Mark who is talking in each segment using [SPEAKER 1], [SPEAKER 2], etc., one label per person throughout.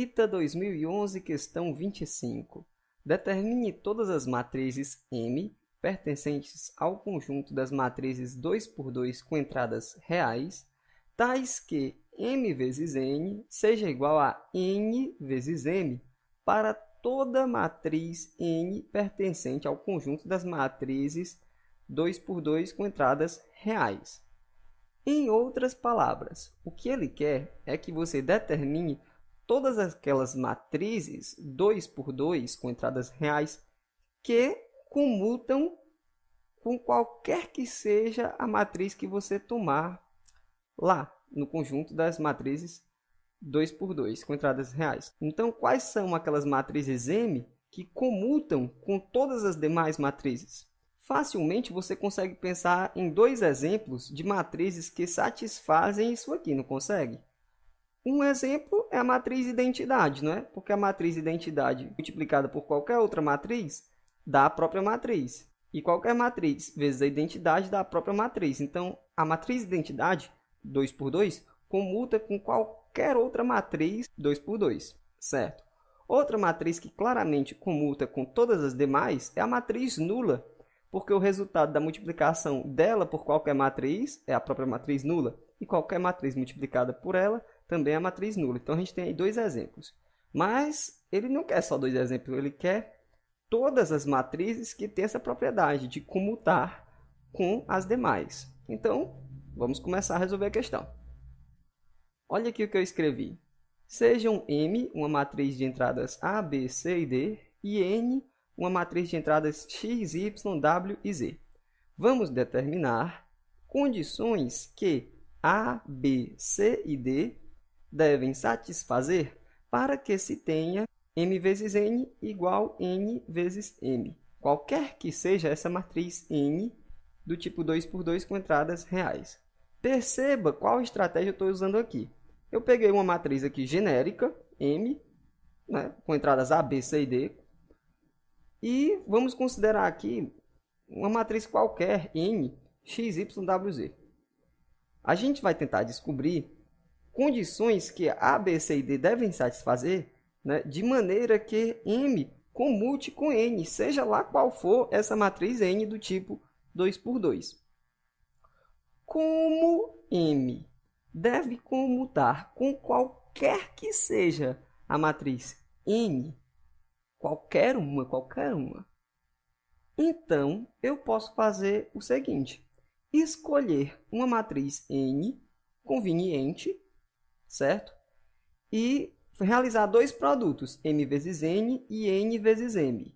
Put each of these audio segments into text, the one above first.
[SPEAKER 1] ITA 2011, questão 25. Determine todas as matrizes M pertencentes ao conjunto das matrizes 2 por 2 com entradas reais, tais que M vezes N seja igual a N vezes M para toda matriz N pertencente ao conjunto das matrizes 2 por 2 com entradas reais. Em outras palavras, o que ele quer é que você determine todas aquelas matrizes 2 por 2 com entradas reais que comutam com qualquer que seja a matriz que você tomar lá no conjunto das matrizes 2 por 2 com entradas reais. Então, quais são aquelas matrizes M que comutam com todas as demais matrizes? Facilmente você consegue pensar em dois exemplos de matrizes que satisfazem isso aqui, não consegue? Um exemplo é a matriz identidade, não é? Porque a matriz identidade multiplicada por qualquer outra matriz dá a própria matriz. E qualquer matriz vezes a identidade dá a própria matriz. Então, a matriz identidade, 2 por 2, comuta com qualquer outra matriz 2 por 2, certo? Outra matriz que claramente comuta com todas as demais é a matriz nula, porque o resultado da multiplicação dela por qualquer matriz é a própria matriz nula, e qualquer matriz multiplicada por ela também é a matriz nula. Então, a gente tem aí dois exemplos. Mas ele não quer só dois exemplos, ele quer todas as matrizes que têm essa propriedade de comutar com as demais. Então, vamos começar a resolver a questão. Olha aqui o que eu escrevi. Sejam M uma matriz de entradas A, B, C e D e N uma matriz de entradas X, Y, W e Z. Vamos determinar condições que A, B, C e D devem satisfazer para que se tenha m vezes n igual n vezes m. Qualquer que seja essa matriz n do tipo 2 por 2 com entradas reais. Perceba qual estratégia eu estou usando aqui. Eu peguei uma matriz aqui genérica, M, né, com entradas A, B, C e D. E vamos considerar aqui uma matriz qualquer, N, X, Y, W, Z. A gente vai tentar descobrir condições que A, B, C e D devem satisfazer né, de maneira que M comute com N, seja lá qual for essa matriz N do tipo 2 por 2. Como M deve comutar com qualquer que seja a matriz N, qualquer uma, qualquer uma, então eu posso fazer o seguinte: escolher uma matriz N conveniente, certo? E realizar dois produtos, m vezes n e n vezes m,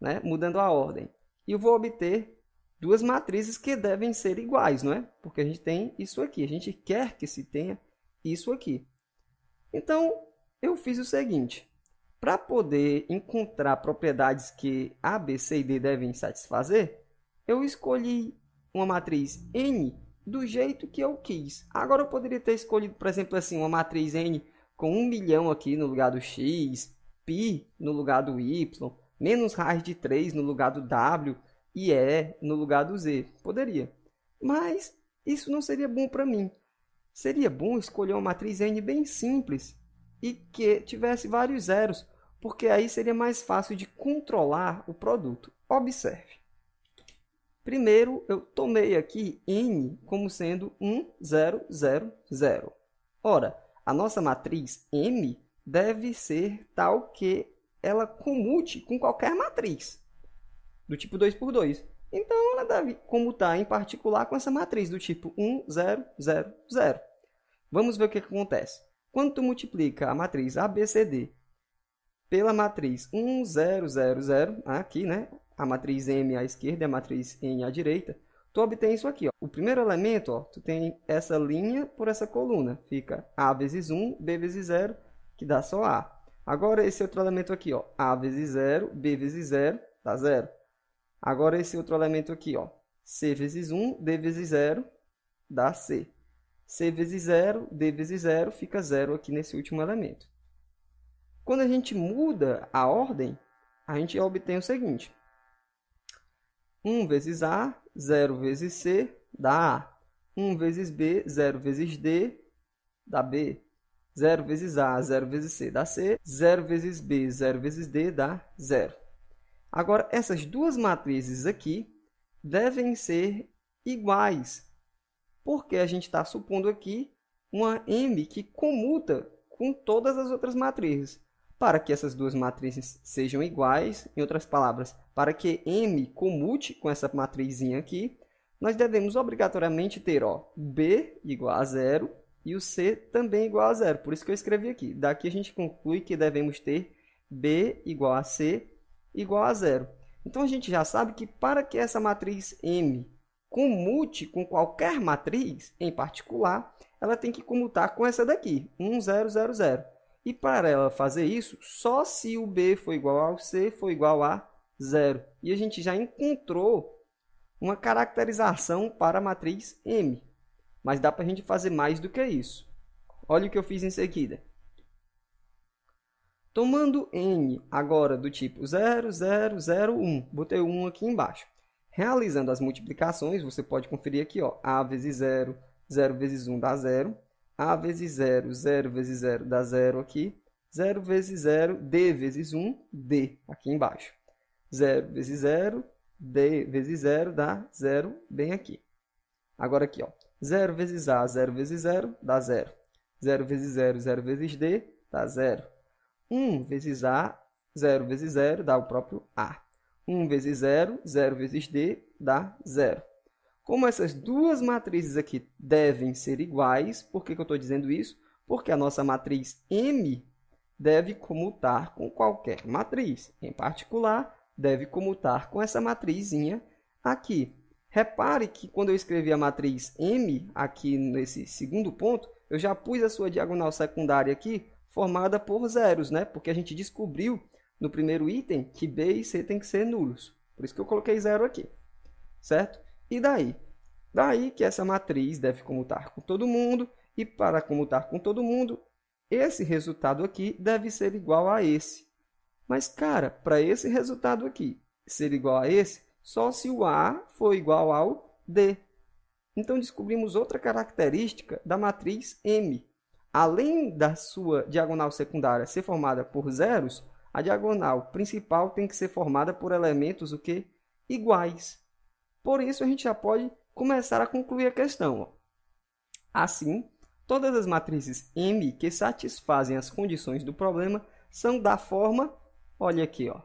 [SPEAKER 1] né? mudando a ordem. E eu vou obter duas matrizes que devem ser iguais, não é? Porque a gente tem isso aqui, a gente quer que se tenha isso aqui. Então, eu fiz o seguinte, para poder encontrar propriedades que A, B, C e D devem satisfazer, eu escolhi uma matriz N do jeito que eu quis. Agora eu poderia ter escolhido, por exemplo, assim, uma matriz N com 1 milhão aqui no lugar do x, π no lugar do y, menos raiz de 3 no lugar do w e e no lugar do z. Poderia. Mas isso não seria bom para mim. Seria bom escolher uma matriz n bem simples e que tivesse vários zeros, porque aí seria mais fácil de controlar o produto. Observe. Primeiro, eu tomei aqui n como sendo 1, 0, 0, 0. Ora, a nossa matriz M deve ser tal que ela comute com qualquer matriz do tipo 2 por 2. Então, ela deve comutar em particular com essa matriz do tipo 1, 0, 0, 0. Vamos ver o que, acontece. Quando tu multiplica a matriz ABCD pela matriz 1, 0, 0, 0, aqui, né? A matriz M à esquerda e a matriz N à direita, tu obtém isso aqui. Ó. O primeiro elemento, ó, tu tem essa linha por essa coluna. Fica A vezes 1, B vezes 0, que dá só A. Agora esse outro elemento aqui, ó, A vezes 0, B vezes 0, dá 0. Agora esse outro elemento aqui, ó, C vezes 1, D vezes 0, dá C. C vezes 0, D vezes 0, fica 0 aqui nesse último elemento. Quando a gente muda a ordem, a gente obtém o seguinte. 1 vezes A 0 vezes C dá A. 1 vezes B, 0 vezes D, dá B. 0 vezes A, 0 vezes C dá C, 0 vezes B, 0 vezes D dá 0. Agora, essas duas matrizes aqui devem ser iguais, porque a gente está supondo aqui uma M que comuta com todas as outras matrizes. Para que essas duas matrizes sejam iguais, em outras palavras, para que M comute com essa matrizinha aqui, nós devemos obrigatoriamente ter ó, B igual a zero e o C também igual a zero. Por isso que eu escrevi aqui. Daqui a gente conclui que devemos ter B igual a C igual a zero. Então, a gente já sabe que para que essa matriz M comute com qualquer matriz, em particular, ela tem que comutar com essa daqui, 1, 0, 0, 0. E para ela fazer isso, só se o B for igual ao C for igual a zero. E a gente já encontrou uma caracterização para a matriz M. Mas dá para a gente fazer mais do que isso. Olha o que eu fiz em seguida. Tomando n agora do tipo 0, 0, 0, 1, botei o 1 aqui embaixo. Realizando as multiplicações, você pode conferir aqui, ó, a vezes 0, 0 vezes 1 dá 0. A vezes 0, 0 vezes 0 dá 0 aqui. 0 vezes 0, D vezes 1, D aqui embaixo. 0 vezes 0, D vezes 0 dá 0 bem aqui. Agora aqui, ó, 0 vezes A, 0 vezes 0 dá 0. 0 vezes 0, 0 vezes D dá 0. 1 vezes A, 0 vezes 0 dá o próprio A. 1 vezes 0, 0 vezes D dá 0. Como essas duas matrizes aqui devem ser iguais, por que, que eu estou dizendo isso? Porque a nossa matriz M deve comutar com qualquer matriz. Em particular, deve comutar com essa matrizinha aqui. Repare que quando eu escrevi a matriz M aqui nesse segundo ponto, eu já pus a sua diagonal secundária aqui formada por zeros, né? Porque a gente descobriu no primeiro item que B e C tem que ser nulos. Por isso que eu coloquei zero aqui, certo? E daí? Daí que essa matriz deve comutar com todo mundo, e para comutar com todo mundo, esse resultado aqui deve ser igual a esse. Mas, cara, para esse resultado aqui ser igual a esse, só se o A for igual ao D. Então, descobrimos outra característica da matriz M. Além da sua diagonal secundária ser formada por zeros, a diagonal principal tem que ser formada por elementos o que? iguais. Por isso, a gente já pode começar a concluir a questão. Assim, todas as matrizes M que satisfazem as condições do problema são da forma, olha aqui, ó,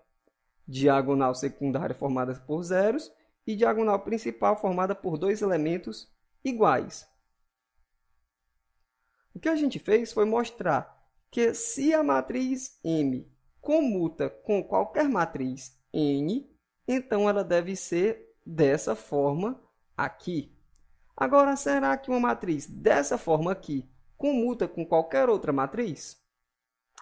[SPEAKER 1] diagonal secundária formada por zeros e diagonal principal formada por dois elementos iguais. O que a gente fez foi mostrar que se a matriz M comuta com qualquer matriz N, então ela deve ser dessa forma aqui. Agora, será que uma matriz dessa forma aqui comuta com qualquer outra matriz?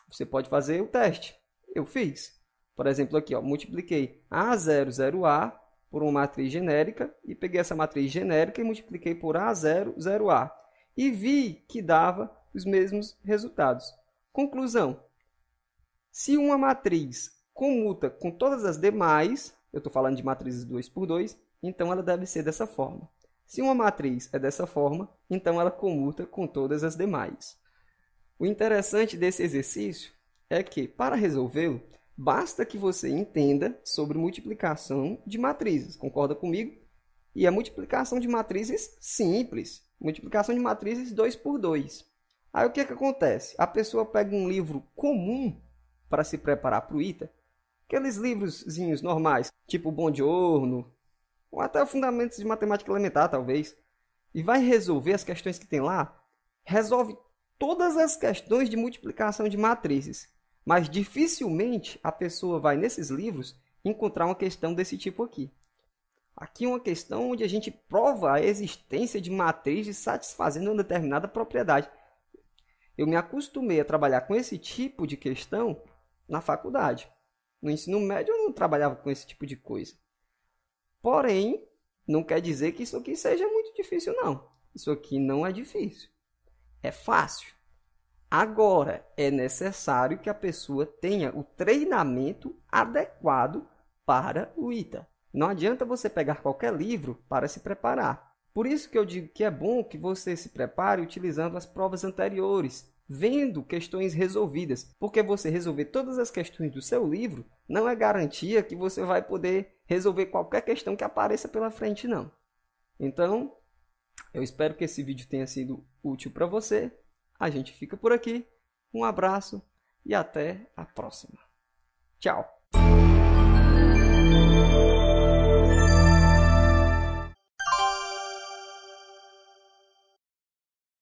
[SPEAKER 1] Você pode fazer o teste. Eu fiz. Por exemplo, aqui, ó, multipliquei A0, 0A por uma matriz genérica e peguei essa matriz genérica e multipliquei por A0, 0A e vi que dava os mesmos resultados. Conclusão: se uma matriz comuta com todas as demais, eu estou falando de matrizes 2 por 2, então ela deve ser dessa forma. Se uma matriz é dessa forma, então ela comuta com todas as demais. O interessante desse exercício é que, para resolvê-lo, basta que você entenda sobre multiplicação de matrizes. Concorda comigo? E a multiplicação de matrizes simples. Multiplicação de matrizes 2 por 2. Aí o que, é que acontece? A pessoa pega um livro comum para se preparar para o ITA, aqueles livrozinhos normais, tipo Bom Giorno, ou até Fundamentos de Matemática Elementar, talvez, e vai resolver as questões que tem lá, resolve todas as questões de multiplicação de matrizes. Mas dificilmente a pessoa vai nesses livros encontrar uma questão desse tipo aqui. Aqui é uma questão onde a gente prova a existência de matrizes satisfazendo uma determinada propriedade. Eu me acostumei a trabalhar com esse tipo de questão na faculdade. No ensino médio eu não trabalhava com esse tipo de coisa. Porém, não quer dizer que isso aqui seja muito difícil, não. Isso aqui não é difícil. É fácil. Agora, é necessário que a pessoa tenha o treinamento adequado para o ITA. Não adianta você pegar qualquer livro para se preparar. Por isso que eu digo que é bom que você se prepare utilizando as provas anteriores, vendo questões resolvidas, porque você resolver todas as questões do seu livro não é garantia que você vai poder resolver qualquer questão que apareça pela frente, não. Então, eu espero que esse vídeo tenha sido útil para você. A gente fica por aqui. Um abraço e até a próxima. Tchau!